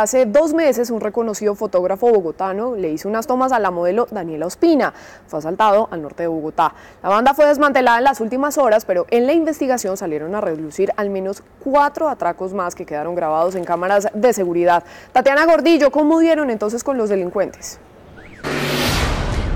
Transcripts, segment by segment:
Hace dos meses, un reconocido fotógrafo bogotano le hizo unas tomas a la modelo Daniela Ospina. Fue asaltado al norte de Bogotá. La banda fue desmantelada en las últimas horas, pero en la investigación salieron a reducir al menos cuatro atracos más que quedaron grabados en cámaras de seguridad. Tatiana Gordillo, ¿cómo dieron entonces con los delincuentes?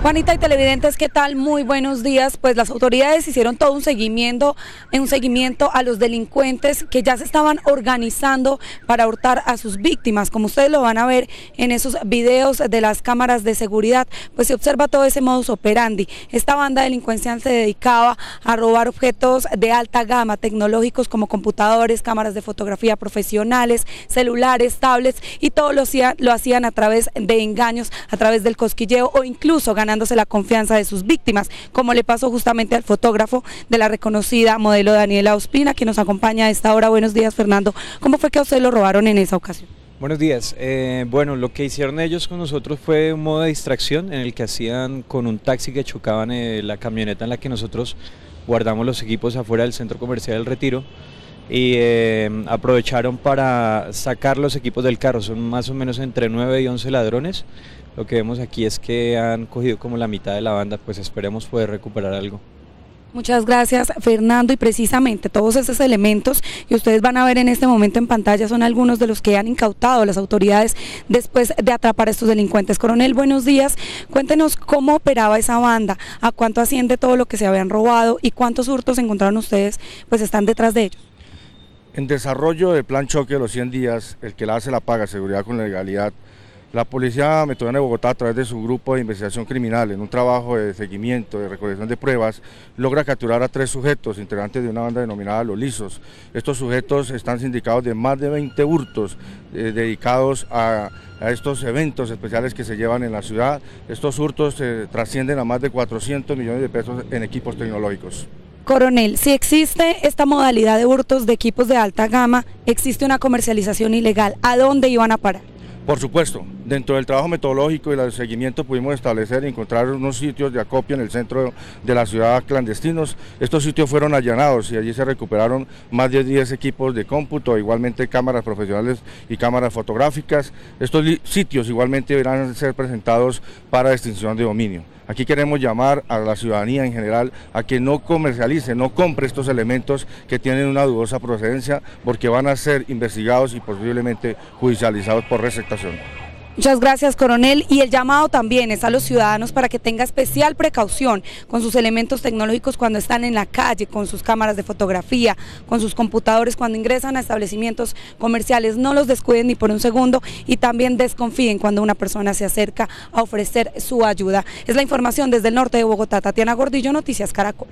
Juanita y televidentes, ¿qué tal? Muy buenos días. Pues las autoridades hicieron todo un seguimiento, un seguimiento a los delincuentes que ya se estaban organizando para hurtar a sus víctimas. Como ustedes lo van a ver en esos videos de las cámaras de seguridad, pues se observa todo ese modus operandi. Esta banda delincuencial se dedicaba a robar objetos de alta gama, tecnológicos como computadores, cámaras de fotografía profesionales, celulares, tablets y todo lo hacían, lo hacían a través de engaños, a través del cosquilleo o incluso ganando ganándose la confianza de sus víctimas, como le pasó justamente al fotógrafo de la reconocida modelo Daniela Ospina, que nos acompaña a esta hora. Buenos días, Fernando. ¿Cómo fue que a usted lo robaron en esa ocasión? Buenos días. Eh, bueno, lo que hicieron ellos con nosotros fue un modo de distracción en el que hacían con un taxi que chocaban la camioneta en la que nosotros guardamos los equipos afuera del centro comercial del Retiro y eh, aprovecharon para sacar los equipos del carro. Son más o menos entre 9 y 11 ladrones. Lo que vemos aquí es que han cogido como la mitad de la banda, pues esperemos poder recuperar algo. Muchas gracias Fernando y precisamente todos esos elementos que ustedes van a ver en este momento en pantalla son algunos de los que han incautado las autoridades después de atrapar a estos delincuentes. Coronel, buenos días. Cuéntenos cómo operaba esa banda, a cuánto asciende todo lo que se habían robado y cuántos hurtos encontraron ustedes, pues están detrás de ellos. En desarrollo del plan choque de los 100 días, el que la hace la paga, seguridad con legalidad, la Policía Metropolitana de Bogotá, a través de su grupo de investigación criminal, en un trabajo de seguimiento, de recolección de pruebas, logra capturar a tres sujetos, integrantes de una banda denominada Los Lisos. Estos sujetos están sindicados de más de 20 hurtos eh, dedicados a, estos eventos especiales que se llevan en la ciudad. Estos hurtos eh, trascienden a más de 400 millones de pesos en equipos tecnológicos. Coronel, si existe esta modalidad de hurtos de equipos de alta gama, existe una comercialización ilegal. ¿A dónde iban a parar? Por supuesto, dentro del trabajo metodológico y el seguimiento pudimos establecer y encontrar unos sitios de acopio en el centro de la ciudad clandestinos. Estos sitios fueron allanados y allí se recuperaron más de 10 equipos de cómputo, igualmente cámaras profesionales y cámaras fotográficas. Estos sitios igualmente deberán ser presentados para extinción de dominio. Aquí queremos llamar a la ciudadanía en general a que no comercialice, no compre estos elementos que tienen una dudosa procedencia porque van a ser investigados y posiblemente judicializados por receptación. Muchas gracias, coronel. Y el llamado también es a los ciudadanos para que tenga especial precaución con sus elementos tecnológicos cuando están en la calle, con sus cámaras de fotografía, con sus computadores, cuando ingresan a establecimientos comerciales. No los descuiden ni por un segundo y también desconfíen cuando una persona se acerca a ofrecer su ayuda. Es la información desde el norte de Bogotá. Tatiana Gordillo, Noticias Caracol.